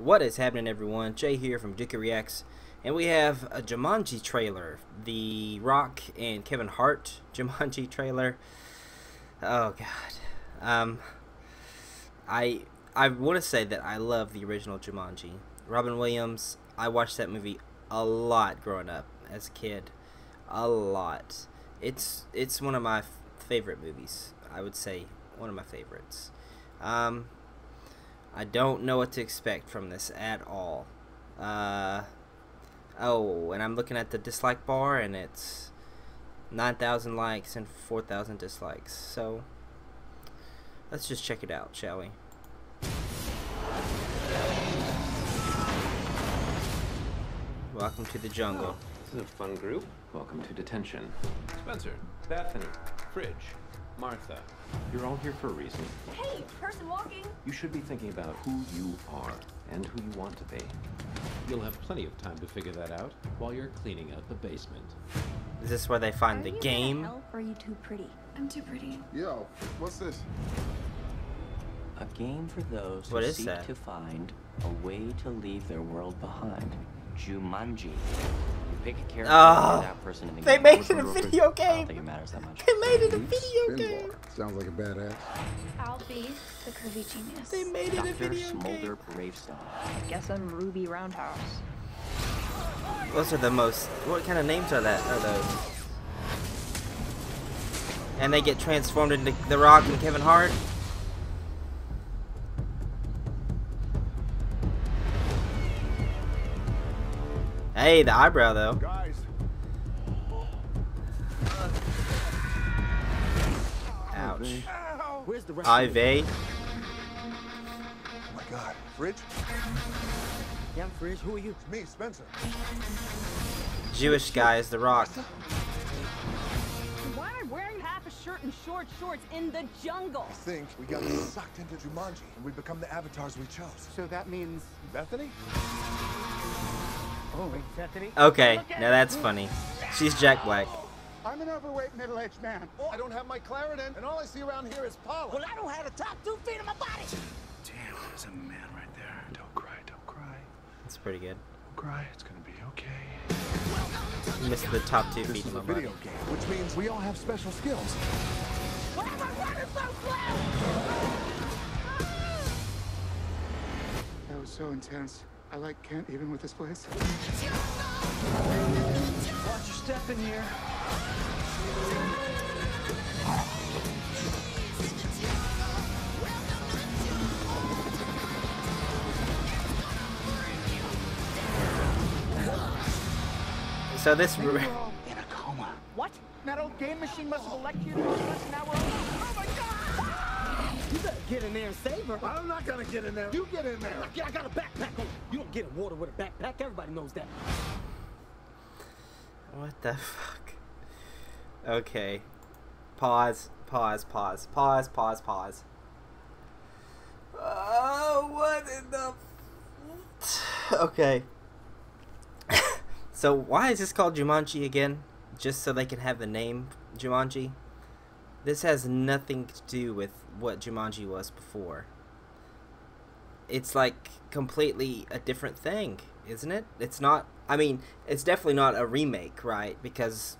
What is happening, everyone? Jay here from Dukie Reacts, and we have a Jumanji trailer, the Rock and Kevin Hart Jumanji trailer. Oh God, um, I I want to say that I love the original Jumanji. Robin Williams. I watched that movie a lot growing up as a kid, a lot. It's it's one of my favorite movies. I would say one of my favorites. Um, I don't know what to expect from this at all. Uh, oh, and I'm looking at the dislike bar, and it's 9,000 likes and 4,000 dislikes. So, let's just check it out, shall we? Welcome to the jungle. This is a fun group. Welcome to detention. Spencer, Bethany, Fridge, Martha. You're all here for a reason. Hey, person walking. You should be thinking about who you are and who you want to be. You'll have plenty of time to figure that out while you're cleaning out the basement. Is this where they find Are the you game? gonna help or are you too pretty? I'm too pretty. Yo, what's this? A game for those What who is seek that? to find a way to leave their world behind. Jumanji. You pick a character Oh, that person in the they game. made it a real quick? video I game. don't think it matters that much. They made it a Oops, video game. Spinball. Sounds like a badass. I'll be the curvy genius. They made it a Dr. video Smolder game. Bravestone. Guess I'm Ruby Roundhouse. Those are the most. What kind of names are that? Are those? And they get transformed into The Rock and Kevin Hart. Hey, the eyebrow though. Guys, Ouch. Where's the rest Ivy. oh my god. Fridge? Yeah, I'm Fridge. Who are you? It's me, Spencer. Jewish guy is The Rock. Why am I wearing half a shirt and short shorts in the jungle? I think we got sucked into Jumanji and we become the avatars we chose. So that means. Bethany? Oh, wait, Bethany? Okay, now that's funny. She's Jack Black. I'm an overweight middle aged man. I don't have my Claritin, and all I see around here is pollen. Well, I don't have the top two feet of my body. Damn, there's a man right there. Don't cry, don't cry. That's pretty good. Don't cry, it's gonna be okay. Missed the top two This feet is of a my video body. game, which means we all have special skills. Why am I running so slow? That was so intense. I like can't even with this place. Watch your step in here. So this. In a coma. What? That old game machine must have electrocuted us an hour. Oh my god! You better get in there and save her. I'm not gonna get in there. You get in there. I I got a backpack on. You don't get in water with a backpack. Everybody knows that. What the fuck? Okay. Pause. Pause. Pause. Pause. Pause. Pause. Oh, what in the? Okay. so why is this called Jumanji again? Just so they can have the name Jumanji? This has nothing to do with what Jumanji was before. It's like completely a different thing, isn't it? It's not. I mean, it's definitely not a remake, right? Because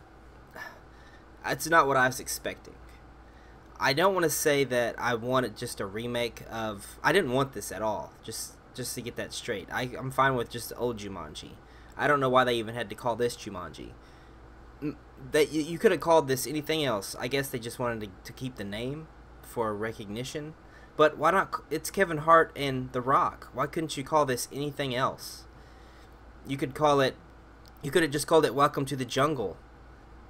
it's not what I was expecting. I don't want to say that I wanted just a remake of. I didn't want this at all. Just just to get that straight. I, I'm fine with just old Jumanji. I don't know why they even had to call this Jumanji. That you, you could have called this anything else. I guess they just wanted to, to keep the name for recognition. But why not? It's Kevin Hart and The Rock. Why couldn't you call this anything else? You could call it. You could have just called it Welcome to the Jungle,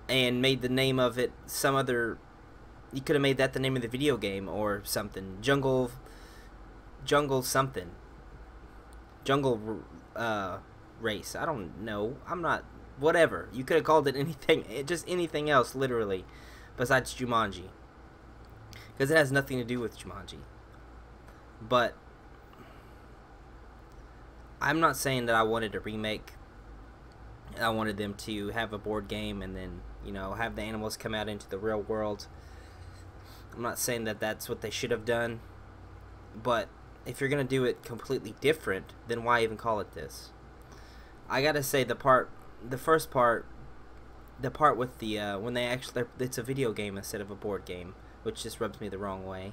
and made the name of it some other. You could have made that the name of the video game or something. Jungle. Jungle something. Jungle uh, race. I don't know. I'm not. Whatever. You could have called it anything. eh, Just anything else, literally, besides Jumanji. Because it has nothing to do with Jumanji. But I'm not saying that I wanted a remake. I wanted them to have a board game and then, you know, have the animals come out into the real world. I'm not saying that that's what they should have done, but if you're gonna do it completely different, then why even call it this? I gotta say the part, the first part, the part with the uh, when they actually it's a video game instead of a board game, which just rubs me the wrong way.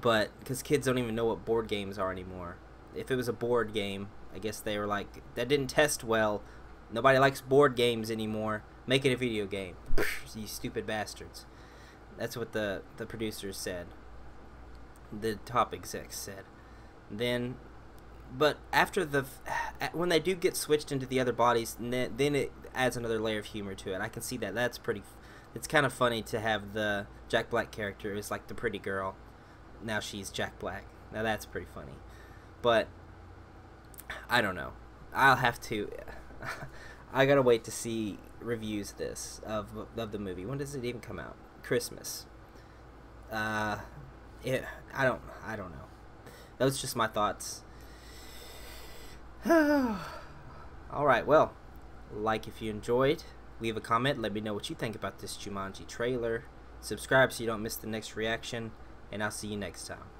But because kids don't even know what board games are anymore. If it was a board game, I guess they were like that didn't test well. Nobody likes board games anymore. Make it a video game. you stupid bastards. That's what the the producers said. The top execs said. Then but after the when they do get switched into the other bodies then it adds another layer of humor to it i can see that that's pretty it's kind of funny to have the jack black character is like the pretty girl now she's jack black. Now that's pretty funny. But i don't know. I'll have to i gotta wait to see reviews this of, of the movie. When does it even come out? Christmas. Uh it, i don't i don't know. That was just my thoughts Alright, well, like if you enjoyed, leave a comment, let me know what you think about this Jumanji trailer, subscribe so you don't miss the next reaction, and I'll see you next time.